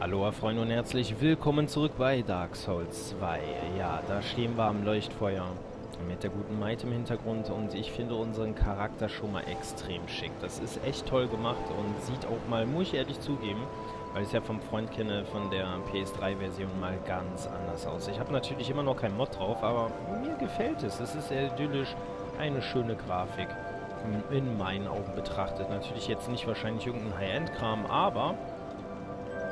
Hallo Freunde und herzlich willkommen zurück bei Dark Souls 2. Ja, da stehen wir am Leuchtfeuer mit der guten Maid im Hintergrund und ich finde unseren Charakter schon mal extrem schick. Das ist echt toll gemacht und sieht auch mal, muss ich ehrlich zugeben, weil ich es ja vom Freund kenne, von der PS3-Version mal ganz anders aus. Ich habe natürlich immer noch keinen Mod drauf, aber mir gefällt es. Es ist idyllisch, eine schöne Grafik in meinen Augen betrachtet. Natürlich jetzt nicht wahrscheinlich irgendein High-End-Kram, aber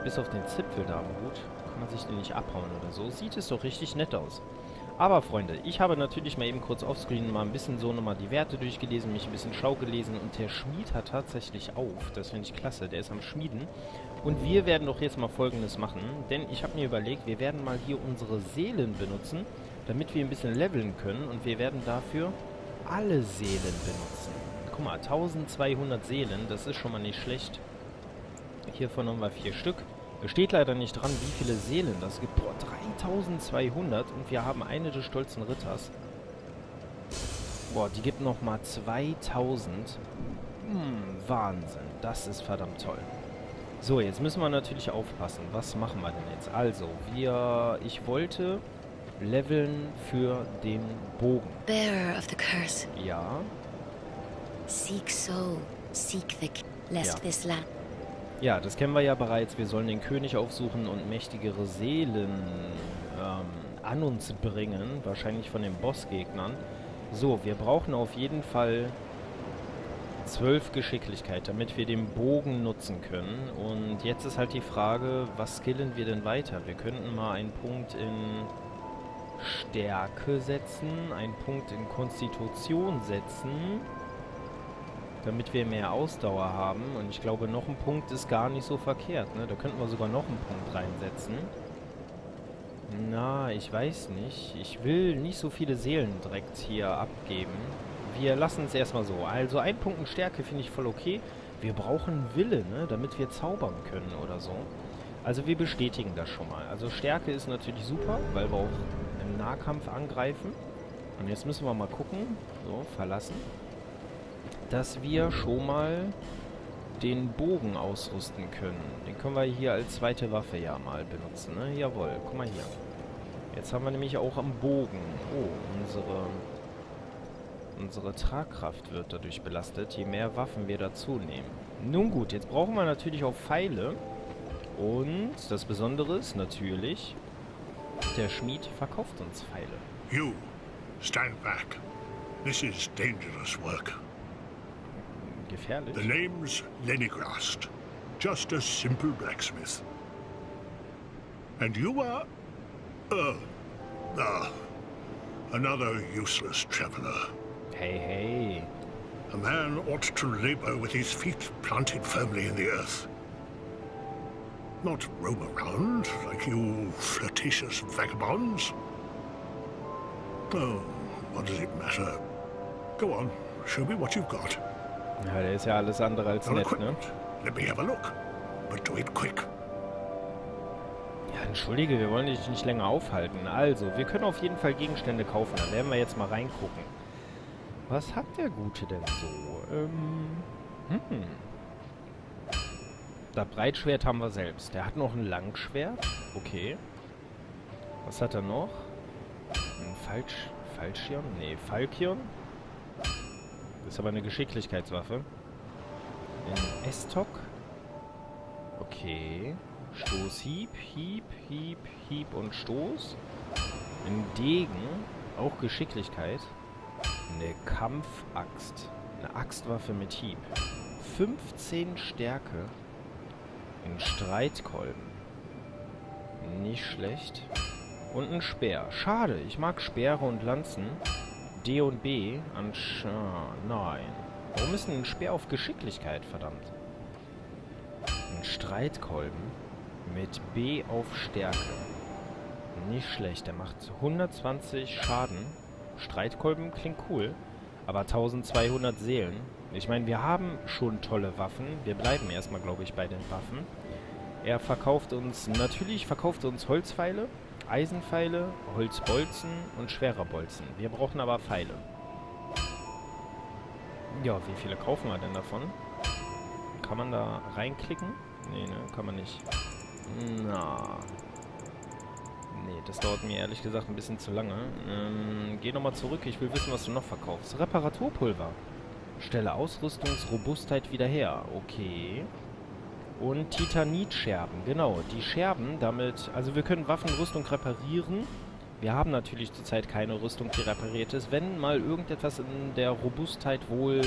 bis auf den Zipfel da am Hut kann man sich den nicht abhauen oder so. Sieht es doch richtig nett aus. Aber Freunde, ich habe natürlich mal eben kurz offscreen mal ein bisschen so nochmal die Werte durchgelesen, mich ein bisschen schlau gelesen und der Schmied hat tatsächlich auf. Das finde ich klasse, der ist am Schmieden. Und wir werden doch jetzt mal folgendes machen, denn ich habe mir überlegt, wir werden mal hier unsere Seelen benutzen, damit wir ein bisschen leveln können und wir werden dafür alle Seelen benutzen. Guck mal, 1200 Seelen, das ist schon mal nicht schlecht. Hiervon haben wir vier Stück. Es steht leider nicht dran, wie viele Seelen das gibt. Boah, 3200 und wir haben eine des stolzen Ritters. Boah, die gibt nochmal 2000. Hm, Wahnsinn. Das ist verdammt toll. So, jetzt müssen wir natürlich aufpassen. Was machen wir denn jetzt? Also, wir... Ich wollte leveln für den Bogen. Bearer of the curse. Ja. Seek soul. Seek the... Lest Ja. this land... Ja, das kennen wir ja bereits. Wir sollen den König aufsuchen und mächtigere Seelen ähm, an uns bringen. Wahrscheinlich von den Bossgegnern. So, wir brauchen auf jeden Fall 12 Geschicklichkeit, damit wir den Bogen nutzen können. Und jetzt ist halt die Frage, was skillen wir denn weiter? Wir könnten mal einen Punkt in Stärke setzen, einen Punkt in Konstitution setzen damit wir mehr Ausdauer haben. Und ich glaube, noch ein Punkt ist gar nicht so verkehrt. Ne? Da könnten wir sogar noch einen Punkt reinsetzen. Na, ich weiß nicht. Ich will nicht so viele Seelen direkt hier abgeben. Wir lassen es erstmal so. Also ein Punkt Stärke finde ich voll okay. Wir brauchen Wille, ne? damit wir zaubern können oder so. Also wir bestätigen das schon mal. Also Stärke ist natürlich super, weil wir auch im Nahkampf angreifen. Und jetzt müssen wir mal gucken. So, verlassen dass wir schon mal den Bogen ausrüsten können. Den können wir hier als zweite Waffe ja mal benutzen, ne? Jawohl, guck mal hier. Jetzt haben wir nämlich auch am Bogen. Oh, unsere, unsere Tragkraft wird dadurch belastet, je mehr Waffen wir dazu nehmen. Nun gut, jetzt brauchen wir natürlich auch Pfeile. Und das Besondere ist natürlich, der Schmied verkauft uns Pfeile. You, stand back. This is dangerous work. Gefährlich. The name's Lenigrast. Just a simple blacksmith. And you are... Uh... Ah... Another useless traveler. Hey, hey. A man ought to labor with his feet planted firmly in the earth. Not roam around like you flirtatious vagabonds. Oh, what does it matter? Go on, show me what you've got. Ja, der ist ja alles andere als nett, ne? Let me have a look. But do it quick. Ja, entschuldige, wir wollen dich nicht länger aufhalten. Also, wir können auf jeden Fall Gegenstände kaufen. Da werden wir jetzt mal reingucken. Was hat der Gute denn so? Ähm, hm. Das Breitschwert haben wir selbst. Der hat noch ein Langschwert. Okay. Was hat er noch? Ein Falsch... Falchion? Nee, Falkion? Ist aber eine Geschicklichkeitswaffe. Ein Estok? Okay. Stoß, Hieb, Hieb, Hieb, Hieb und Stoß. Ein Degen, auch Geschicklichkeit. Eine Kampfaxt. Eine Axtwaffe mit Hieb. 15 Stärke. Ein Streitkolben. Nicht schlecht. Und ein Speer. Schade, ich mag Speere und Lanzen. D und B an Sch ah, Nein. Warum ist ein Speer auf Geschicklichkeit, verdammt? Ein Streitkolben mit B auf Stärke. Nicht schlecht, der macht 120 Schaden. Streitkolben klingt cool, aber 1200 Seelen. Ich meine, wir haben schon tolle Waffen. Wir bleiben erstmal, glaube ich, bei den Waffen. Er verkauft uns, natürlich verkauft er uns Holzpfeile, Eisenpfeile, Holzbolzen und schwerer Bolzen. Wir brauchen aber Pfeile. Ja, wie viele kaufen wir denn davon? Kann man da reinklicken? Nee, ne, kann man nicht. Na. Nee, das dauert mir ehrlich gesagt ein bisschen zu lange. Ähm, geh nochmal zurück. Ich will wissen, was du noch verkaufst. Reparaturpulver. Stelle Ausrüstungsrobustheit wieder her. Okay. Und Titanitscherben. Genau, die Scherben damit... Also wir können Waffenrüstung reparieren. Wir haben natürlich zurzeit keine Rüstung, die repariert ist. Wenn mal irgendetwas in der Robustheit wohl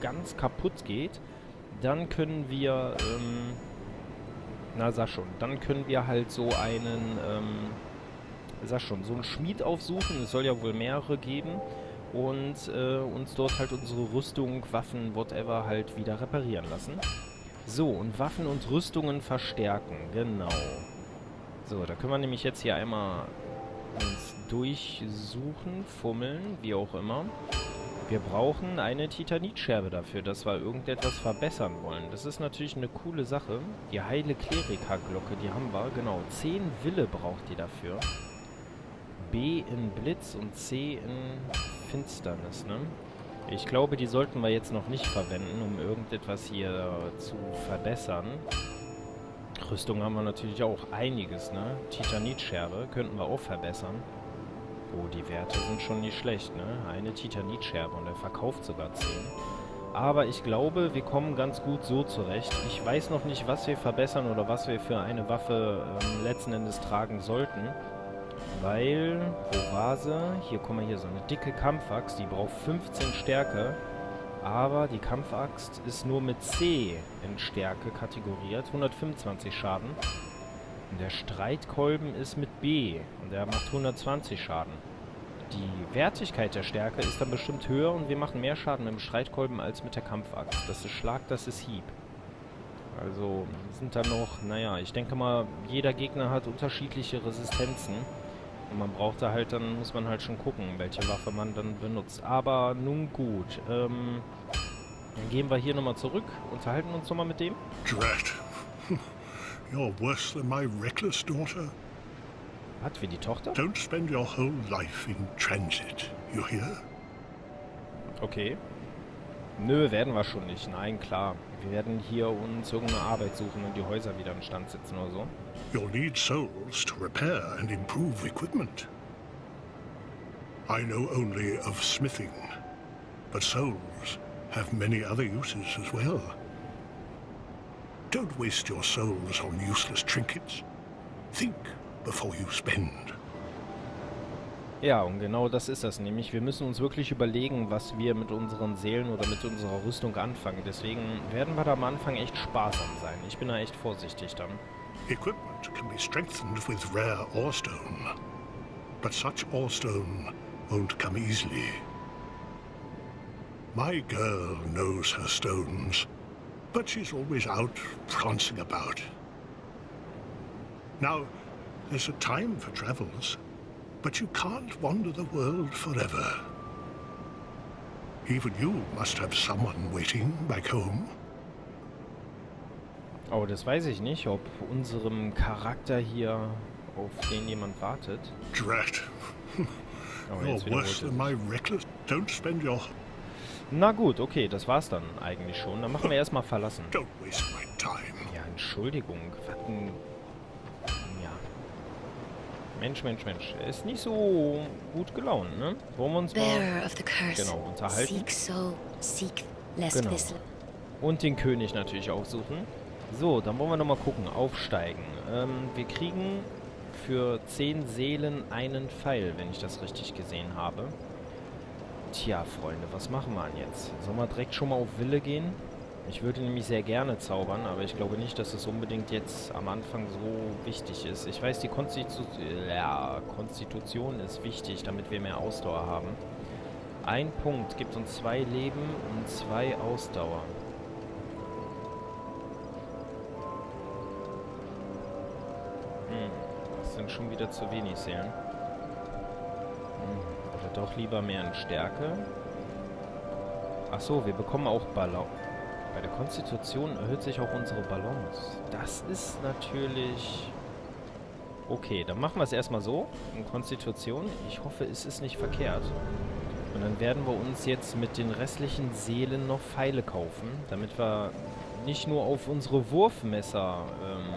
ganz kaputt geht, dann können wir... Ähm, na, sag schon. Dann können wir halt so einen... Ähm, sag schon, so einen Schmied aufsuchen. Es soll ja wohl mehrere geben und äh, uns dort halt unsere Rüstung, Waffen, whatever halt wieder reparieren lassen. So, und Waffen und Rüstungen verstärken, genau. So, da können wir nämlich jetzt hier einmal uns durchsuchen, fummeln, wie auch immer. Wir brauchen eine Titanitscherbe dafür, dass wir irgendetwas verbessern wollen. Das ist natürlich eine coole Sache. Die heile Klerikerglocke, die haben wir. Genau, 10 Wille braucht die dafür. B in Blitz und C in Finsternis, ne? Ich glaube, die sollten wir jetzt noch nicht verwenden, um irgendetwas hier zu verbessern. Rüstung haben wir natürlich auch einiges, ne? Titanitscherbe könnten wir auch verbessern. Oh, die Werte sind schon nicht schlecht, ne? Eine Titanitscherbe und er verkauft sogar 10. Aber ich glaube, wir kommen ganz gut so zurecht. Ich weiß noch nicht, was wir verbessern oder was wir für eine Waffe ähm, letzten Endes tragen sollten. Weil, wo war? Hier, guck mal hier, so eine dicke Kampfaxt, die braucht 15 Stärke. Aber die Kampfaxt ist nur mit C in Stärke kategoriert, 125 Schaden. Und der Streitkolben ist mit B und der macht 120 Schaden. Die Wertigkeit der Stärke ist dann bestimmt höher und wir machen mehr Schaden mit dem Streitkolben als mit der Kampfaxt. Das ist Schlag, das ist Hieb. Also sind da noch, naja, ich denke mal, jeder Gegner hat unterschiedliche Resistenzen. Und man braucht da halt, dann muss man halt schon gucken, welche Waffe man dann benutzt. Aber nun gut. Ähm, dann gehen wir hier nochmal zurück, unterhalten uns nochmal mit dem. Drat. You're worse than my reckless daughter. Hat wie die Tochter? Don't spend your whole life in transit, you hear? Okay. Nö, werden wir schon nicht. Nein, klar. Wir werden hier uns irgendeine Arbeit suchen und die Häuser wieder instand setzen oder so. You'll need souls to repair and improve equipment. I know only of smithing, but souls have many other uses as well. Don't waste your souls on useless trinkets. Think before you spend. Ja, und genau das ist das nämlich. Wir müssen uns wirklich überlegen, was wir mit unseren Seelen oder mit unserer Rüstung anfangen. Deswegen werden wir da am Anfang echt sparsam sein. Ich bin da echt vorsichtig dann. Equipment can be strengthened with rare ore stone, But such ore stone won't come easily. My girl knows her stones, but she's always out prancing about. Now, there's a time for travels, but you can't wander the world forever. Even you must have someone waiting back home. Oh, das weiß ich nicht, ob unserem Charakter hier auf den jemand wartet. Drat. Oh, You're jetzt worse wiederholt than my reckless. Don't spend your. Na gut, okay, das war's dann eigentlich schon. Dann machen wir erstmal verlassen. Don't waste my time. Ja, Entschuldigung. Ja. Mensch, Mensch, Mensch. Er ist nicht so gut gelaunt, ne? Wollen wir uns mal... Genau, unterhalten. Genau. Und den König natürlich auch suchen. So, dann wollen wir nochmal gucken. Aufsteigen. Ähm, wir kriegen für 10 Seelen einen Pfeil, wenn ich das richtig gesehen habe. Tja, Freunde, was machen wir denn jetzt? Sollen wir direkt schon mal auf Wille gehen? Ich würde nämlich sehr gerne zaubern, aber ich glaube nicht, dass es unbedingt jetzt am Anfang so wichtig ist. Ich weiß, die Konstitu ja, Konstitution ist wichtig, damit wir mehr Ausdauer haben. Ein Punkt gibt uns zwei Leben und zwei Ausdauer. Sind schon wieder zu wenig Seelen. Hm, oder doch lieber mehr in Stärke. Ach so, wir bekommen auch Ballon. Bei der Konstitution erhöht sich auch unsere Balance. Das ist natürlich... Okay, dann machen wir es erstmal so. In Konstitution. Ich hoffe, es ist nicht verkehrt. Und dann werden wir uns jetzt mit den restlichen Seelen noch Pfeile kaufen, damit wir nicht nur auf unsere Wurfmesser ähm,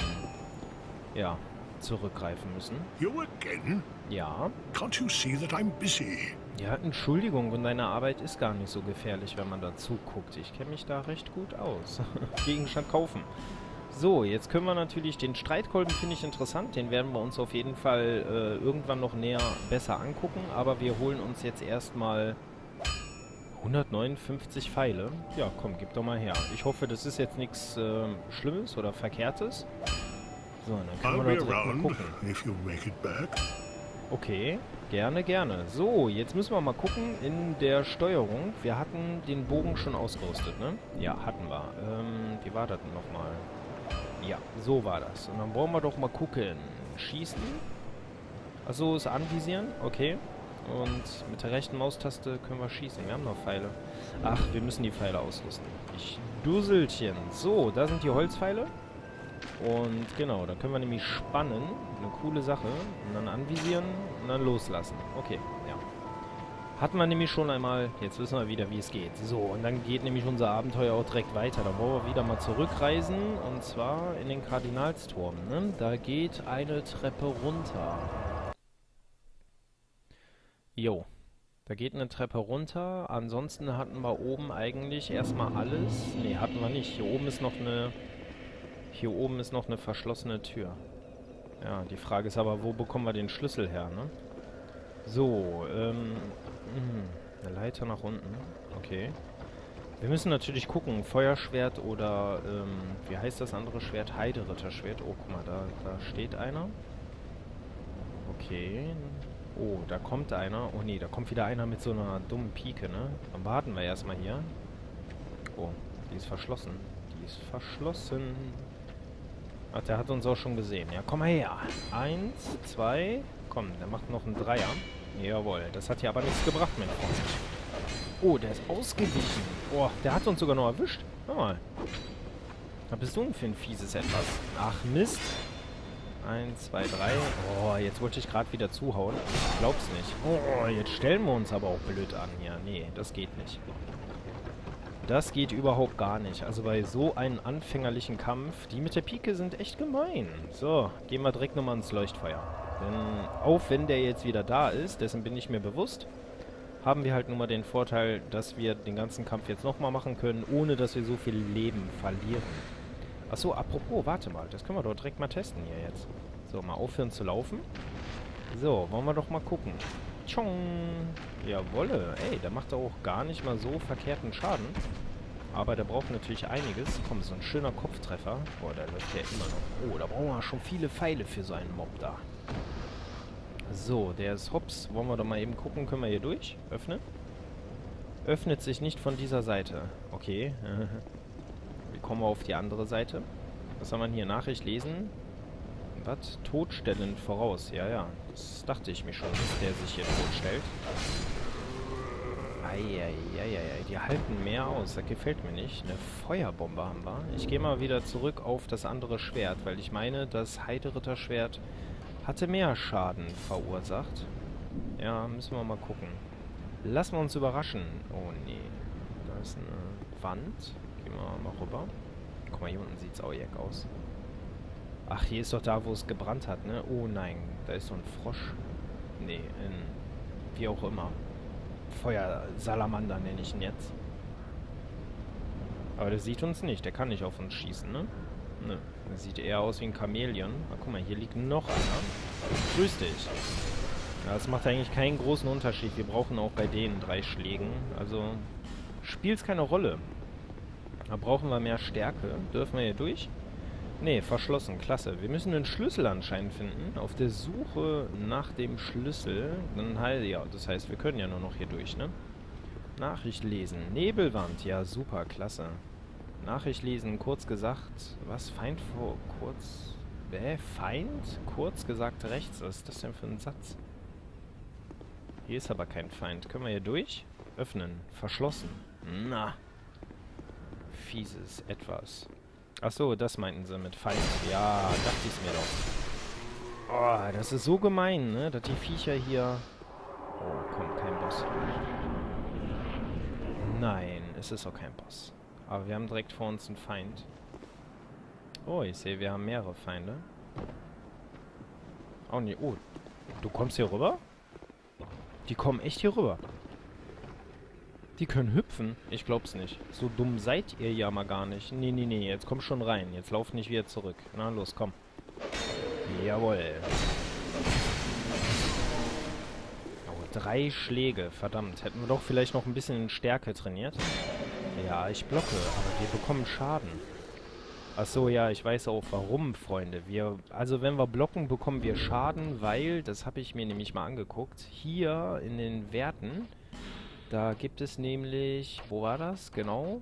ja, zurückgreifen müssen. You again? Ja. Can't you see that I'm busy? Ja, Entschuldigung, und deine Arbeit ist gar nicht so gefährlich, wenn man da zuguckt. Ich kenne mich da recht gut aus. Gegenstand kaufen. So, jetzt können wir natürlich den Streitkolben, finde ich interessant. Den werden wir uns auf jeden Fall äh, irgendwann noch näher besser angucken. Aber wir holen uns jetzt erstmal 159 Pfeile. Ja, komm, gib doch mal her. Ich hoffe, das ist jetzt nichts äh, Schlimmes oder Verkehrtes. So, dann können wir da direkt mal gucken. if you make it back. Okay, gerne, gerne. So, jetzt müssen wir mal gucken in der Steuerung. Wir hatten den Bogen schon ausgerüstet, ne? Ja, hatten wir. Ähm, wie war das denn nochmal? Ja, so war das. Und dann wollen wir doch mal gucken. Schießen. Achso, ist anvisieren. Okay. Und mit der rechten Maustaste können wir schießen. Wir haben noch Pfeile. Ach, wir müssen die Pfeile ausrüsten. Ich Dusselchen. So, da sind die Holzpfeile. Und genau, da können wir nämlich spannen. Eine coole Sache. Und dann anvisieren und dann loslassen. Okay, ja. Hatten wir nämlich schon einmal. Jetzt wissen wir wieder, wie es geht. So, und dann geht nämlich unser Abenteuer auch direkt weiter. Da wollen wir wieder mal zurückreisen. Und zwar in den Kardinalsturm. Ne? Da geht eine Treppe runter. Jo. Da geht eine Treppe runter. Ansonsten hatten wir oben eigentlich erstmal alles. Ne, hatten wir nicht. Hier oben ist noch eine... Hier oben ist noch eine verschlossene Tür. Ja, die Frage ist aber, wo bekommen wir den Schlüssel her, ne? So, ähm... mh, Eine Leiter nach unten. Okay. Wir müssen natürlich gucken, Feuerschwert oder, ähm, wie heißt das andere Schwert? Heideritterschwert. Oh, guck mal, da, da steht einer. Okay. Oh, da kommt einer. Oh nee, da kommt wieder einer mit so einer dummen Pike, ne? Dann warten wir erstmal hier. Oh, die ist verschlossen. Die ist verschlossen. Ach, der hat uns auch schon gesehen. Ja, komm mal her. Eins, zwei. Komm, der macht noch einen Dreier. Jawohl, das hat hier aber nichts gebracht, mein Freund. Oh, der ist ausgewichen. Oh, der hat uns sogar noch erwischt. Hör mal. Was bist du denn für ein fieses Etwas? Ach, Mist. Eins, zwei, drei. Oh, jetzt wollte ich gerade wieder zuhauen. Ich glaub's nicht. Oh, jetzt stellen wir uns aber auch blöd an hier. Nee, das geht nicht. Das geht überhaupt gar nicht. Also bei so einem anfängerlichen Kampf, die mit der Pike sind echt gemein. So, gehen wir direkt nochmal ins Leuchtfeuer. Denn auch wenn der jetzt wieder da ist, dessen bin ich mir bewusst, haben wir halt nun mal den Vorteil, dass wir den ganzen Kampf jetzt nochmal machen können, ohne dass wir so viel Leben verlieren. Achso, apropos, warte mal, das können wir doch direkt mal testen hier jetzt. So, mal aufhören zu laufen. So, wollen wir doch mal gucken. Tschong. Jawolle. Ey, der macht auch gar nicht mal so verkehrten Schaden. Aber der braucht natürlich einiges. Komm, so ein schöner Kopftreffer. Boah, der läuft ja immer noch. Oh, da brauchen wir schon viele Pfeile für so einen Mob da. So, der ist hops. Wollen wir doch mal eben gucken. Können wir hier durch? Öffnen? Öffnet sich nicht von dieser Seite. Okay. Wie kommen wir auf die andere Seite? Was wir denn hier? Nachricht lesen. Was? Todstellen voraus. Ja, ja. Das dachte ich mir schon, dass der sich hier totstellt. Eieieiei. Die halten mehr aus. Das gefällt mir nicht. Eine Feuerbombe haben wir. Ich gehe mal wieder zurück auf das andere Schwert, weil ich meine, das Heideritterschwert hatte mehr Schaden verursacht. Ja, müssen wir mal gucken. Lassen wir uns überraschen. Oh, nee. Da ist eine Wand. Gehen wir mal rüber. Guck mal, hier unten sieht es auch aus. Ach, hier ist doch da, wo es gebrannt hat, ne? Oh nein, da ist so ein Frosch. Nee, in, wie auch immer. Feuersalamander nenne ich ihn jetzt. Aber der sieht uns nicht, der kann nicht auf uns schießen, ne? Ne, der sieht eher aus wie ein Chamäleon. Ah, guck mal, hier liegt noch einer. Grüß dich. Ja, das macht eigentlich keinen großen Unterschied. Wir brauchen auch bei denen drei Schlägen. Also, spielt keine Rolle. Da brauchen wir mehr Stärke. Dürfen wir hier durch? Nee, verschlossen. Klasse. Wir müssen einen Schlüssel anscheinend finden. Auf der Suche nach dem Schlüssel. Dann halt, ja, das heißt, wir können ja nur noch hier durch, ne? Nachricht lesen. Nebelwand. Ja, super, klasse. Nachricht lesen, kurz gesagt. Was? Feind vor. Kurz. Hä? Feind? Kurz gesagt rechts. Was ist das denn für ein Satz? Hier ist aber kein Feind. Können wir hier durch? Öffnen. Verschlossen. Na. Fieses Etwas. Achso, das meinten sie mit Feind. Ja, dachte ich's mir doch. Oh, das ist so gemein, ne? Dass die Viecher hier... Oh, komm, kein Boss. Nein, es ist auch kein Boss. Aber wir haben direkt vor uns einen Feind. Oh, ich sehe, wir haben mehrere Feinde. Auch nicht. Oh, du kommst hier rüber? Die kommen echt hier rüber. Die können hüpfen. Ich glaub's nicht. So dumm seid ihr ja mal gar nicht. Nee, nee, nee. Jetzt komm schon rein. Jetzt lauf nicht wieder zurück. Na, los, komm. Jawohl. Oh, drei Schläge. Verdammt. Hätten wir doch vielleicht noch ein bisschen in Stärke trainiert. Ja, ich blocke. Aber wir bekommen Schaden. Ach so, ja, ich weiß auch warum, Freunde. Wir, also wenn wir blocken, bekommen wir Schaden, weil, das habe ich mir nämlich mal angeguckt, hier in den Werten da gibt es nämlich, wo war das? Genau.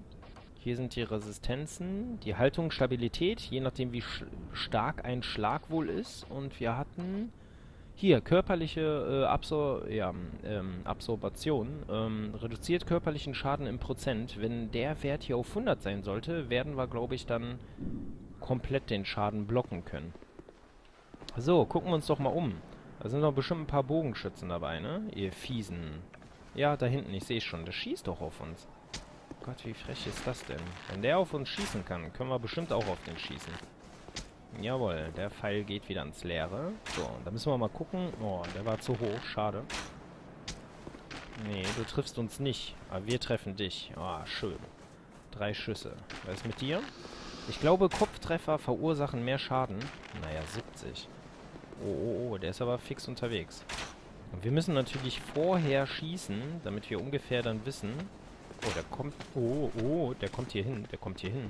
Hier sind die Resistenzen, die Haltungsstabilität, je nachdem wie stark ein Schlag wohl ist. Und wir hatten hier körperliche äh, Absor ja, ähm, Absorption, ähm, reduziert körperlichen Schaden im Prozent. Wenn der Wert hier auf 100 sein sollte, werden wir, glaube ich, dann komplett den Schaden blocken können. So, gucken wir uns doch mal um. Da sind doch bestimmt ein paar Bogenschützen dabei, ne? Ihr fiesen ja, da hinten, ich sehe schon. Der schießt doch auf uns. Gott, wie frech ist das denn? Wenn der auf uns schießen kann, können wir bestimmt auch auf den schießen. Jawohl, der Pfeil geht wieder ins Leere. So, da müssen wir mal gucken. Oh, der war zu hoch, schade. Nee, du triffst uns nicht. Aber wir treffen dich. Ah, oh, schön. Drei Schüsse. Was ist mit dir? Ich glaube, Kopftreffer verursachen mehr Schaden. Naja, 70. Oh, oh, oh, der ist aber fix unterwegs. Und wir müssen natürlich vorher schießen, damit wir ungefähr dann wissen... Oh, der kommt... Oh, oh, der kommt hier hin. Der kommt hier hin.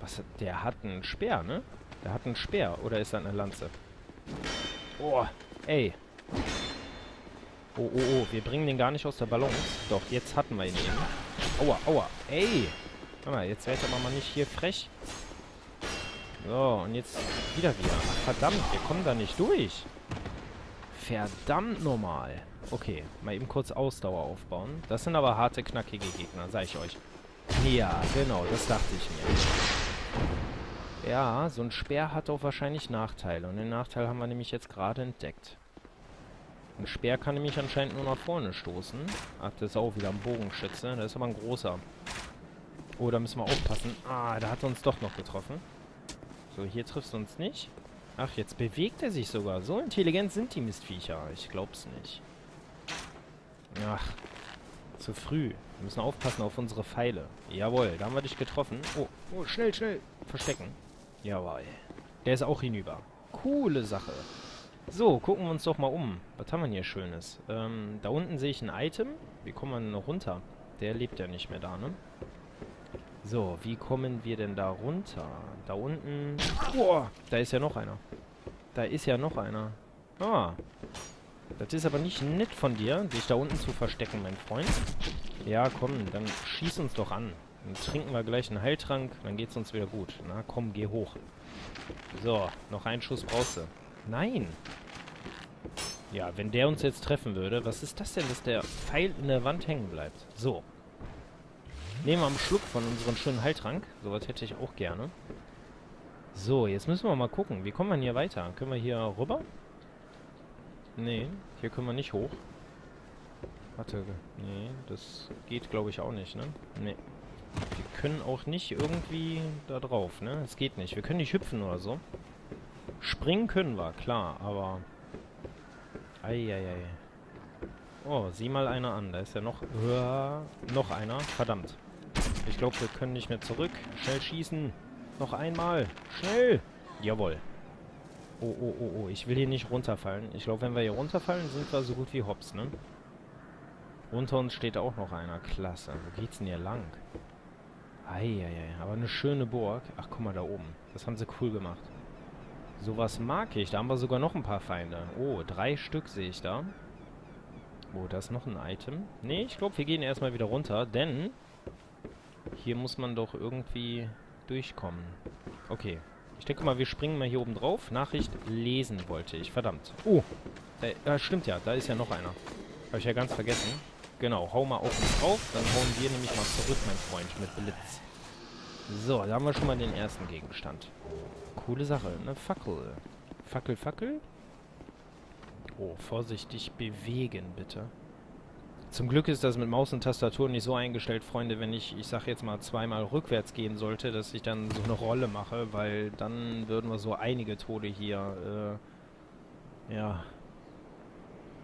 Was? Der hat einen Speer, ne? Der hat einen Speer. Oder ist das eine Lanze? Oh, ey. Oh, oh, oh. Wir bringen den gar nicht aus der Balance. Doch, jetzt hatten wir ihn eben. Aua, aua. Ey. Warte mal, jetzt werdet aber mal nicht hier frech. So, und jetzt wieder wieder. Ach, verdammt, wir kommen da nicht durch. Verdammt normal. Okay, mal eben kurz Ausdauer aufbauen. Das sind aber harte, knackige Gegner, sag ich euch. Ja, genau, das dachte ich mir. Ja, so ein Speer hat auch wahrscheinlich Nachteile. Und den Nachteil haben wir nämlich jetzt gerade entdeckt. Ein Speer kann nämlich anscheinend nur nach vorne stoßen. Ach, das ist auch wieder ein Bogenschütze. Das ist aber ein großer. Oh, da müssen wir aufpassen. Ah, da hat er uns doch noch getroffen. So, hier triffst du uns nicht. Ach, jetzt bewegt er sich sogar. So intelligent sind die Mistviecher. Ich glaub's nicht. Ach, zu früh. Wir müssen aufpassen auf unsere Pfeile. Jawohl, da haben wir dich getroffen. Oh, oh, schnell, schnell. Verstecken. Jawohl. Der ist auch hinüber. Coole Sache. So, gucken wir uns doch mal um. Was haben wir hier Schönes? Ähm, da unten sehe ich ein Item. Wie kommen wir denn noch runter? Der lebt ja nicht mehr da, ne? So, wie kommen wir denn da runter? Da unten... Boah, da ist ja noch einer. Da ist ja noch einer. Ah. Das ist aber nicht nett von dir, dich da unten zu verstecken, mein Freund. Ja, komm, dann schieß uns doch an. Dann trinken wir gleich einen Heiltrank, dann geht's uns wieder gut. Na, komm, geh hoch. So, noch einen Schuss brauchst du. Nein! Ja, wenn der uns jetzt treffen würde, was ist das denn, dass der Pfeil in der Wand hängen bleibt? So, Nehmen wir einen Schluck von unserem schönen Heiltrank. Sowas hätte ich auch gerne. So, jetzt müssen wir mal gucken. Wie kommen wir hier weiter? Können wir hier rüber? Nee, hier können wir nicht hoch. Warte, nee, das geht glaube ich auch nicht, ne? Nee. Wir können auch nicht irgendwie da drauf, ne? Es geht nicht. Wir können nicht hüpfen oder so. Springen können wir, klar, aber... Eieiei. Oh, sieh mal einer an. Da ist ja noch... Uh, noch einer. Verdammt. Ich glaube, wir können nicht mehr zurück. Schnell schießen. Noch einmal. Schnell. Jawohl. Oh, oh, oh, oh. Ich will hier nicht runterfallen. Ich glaube, wenn wir hier runterfallen, sind wir so gut wie Hops, ne? Unter uns steht auch noch einer. Klasse. Wo geht's denn hier lang? Eieiei. Aber eine schöne Burg. Ach, guck mal da oben. Das haben sie cool gemacht. Sowas mag ich. Da haben wir sogar noch ein paar Feinde. Oh, drei Stück sehe ich da. Oh, da ist noch ein Item. Nee, ich glaube, wir gehen erstmal wieder runter, denn hier muss man doch irgendwie durchkommen. Okay. Ich denke mal, wir springen mal hier oben drauf. Nachricht lesen wollte ich. Verdammt. Oh. Äh, stimmt ja. Da ist ja noch einer. Habe ich ja ganz vergessen. Genau. Hau mal auf uns drauf. Dann hauen wir nämlich mal zurück, mein Freund, mit Blitz. So, da haben wir schon mal den ersten Gegenstand. Coole Sache. Eine Fackel. Fackel, Fackel? Oh, vorsichtig bewegen, bitte. Zum Glück ist das mit Maus und Tastatur nicht so eingestellt, Freunde, wenn ich, ich sag jetzt mal, zweimal rückwärts gehen sollte, dass ich dann so eine Rolle mache, weil dann würden wir so einige Tode hier ja,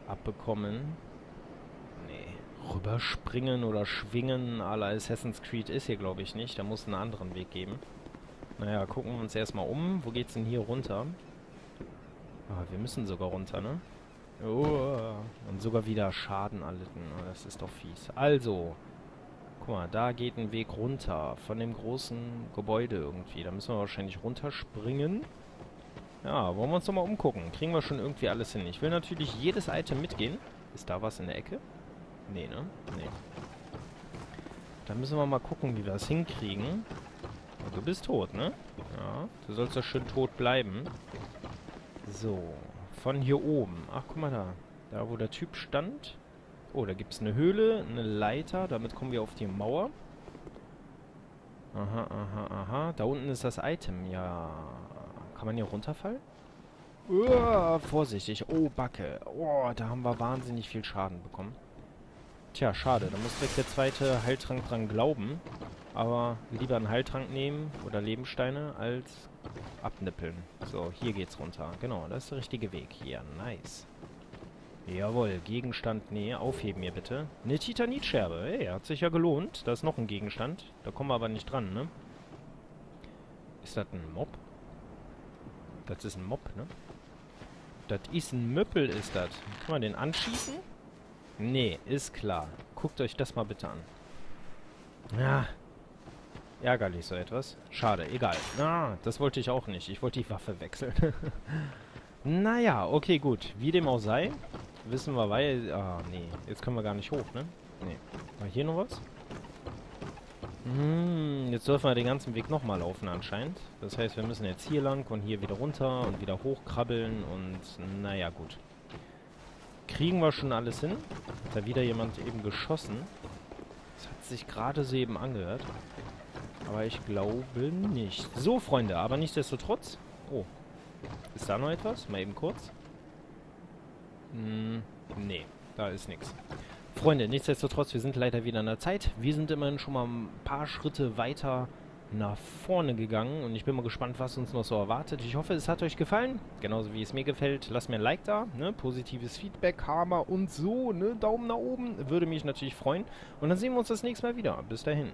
abbekommen. Nee. Rüberspringen oder schwingen à la Assassin's Creed ist hier, glaube ich, nicht. Da muss es einen anderen Weg geben. Naja, gucken wir uns erstmal um. Wo geht's denn hier runter? Ah, wir müssen sogar runter, ne? Oh, und sogar wieder Schaden erlitten. Oh, das ist doch fies. Also, guck mal, da geht ein Weg runter. Von dem großen Gebäude irgendwie. Da müssen wir wahrscheinlich runterspringen. Ja, wollen wir uns doch mal umgucken. Kriegen wir schon irgendwie alles hin. Ich will natürlich jedes Item mitgehen. Ist da was in der Ecke? Nee, ne? Nee. Dann müssen wir mal gucken, wie wir das hinkriegen. Du bist tot, ne? Ja, du sollst doch schön tot bleiben. So, von hier oben. Ach, guck mal da. Da, wo der Typ stand. Oh, da gibt es eine Höhle, eine Leiter. Damit kommen wir auf die Mauer. Aha, aha, aha. Da unten ist das Item. Ja, kann man hier runterfallen? Uah, vorsichtig. Oh, Backe. Oh, da haben wir wahnsinnig viel Schaden bekommen. Tja, schade. Da muss direkt der zweite Heiltrank dran glauben. Aber lieber einen Heiltrank nehmen oder Lebensteine als abnippeln. So, hier geht's runter. Genau, das ist der richtige Weg hier. Nice. Jawohl, Gegenstand, nee, aufheben hier bitte. Eine Titanitscherbe, hey, hat sich ja gelohnt. Da ist noch ein Gegenstand. Da kommen wir aber nicht dran, ne? Ist das ein Mob? Das ist ein Mob, ne? Das ist ein Möppel, ist das. Kann man den anschießen? Nee, ist klar. Guckt euch das mal bitte an. Ja. Ärgerlich so etwas. Schade, egal. Ah, das wollte ich auch nicht. Ich wollte die Waffe wechseln. naja, okay, gut. Wie dem auch sei. Wissen wir, weil... Ah, nee. Jetzt können wir gar nicht hoch, ne? Nee. War hier noch was? Hm, jetzt dürfen wir den ganzen Weg nochmal laufen anscheinend. Das heißt, wir müssen jetzt hier lang und hier wieder runter und wieder hochkrabbeln und naja, gut. Kriegen wir schon alles hin? Hat da wieder jemand eben geschossen? Das hat sich gerade so eben angehört. Aber ich glaube nicht. So, Freunde, aber nichtsdestotrotz... Oh. Ist da noch etwas? Mal eben kurz. Hm, nee, da ist nichts. Freunde, nichtsdestotrotz, wir sind leider wieder in der Zeit. Wir sind immerhin schon mal ein paar Schritte weiter nach vorne gegangen und ich bin mal gespannt, was uns noch so erwartet. Ich hoffe, es hat euch gefallen, genauso wie es mir gefällt. Lasst mir ein Like da, ne? positives Feedback, Hammer und so, ne? Daumen nach oben, würde mich natürlich freuen. Und dann sehen wir uns das nächste Mal wieder. Bis dahin.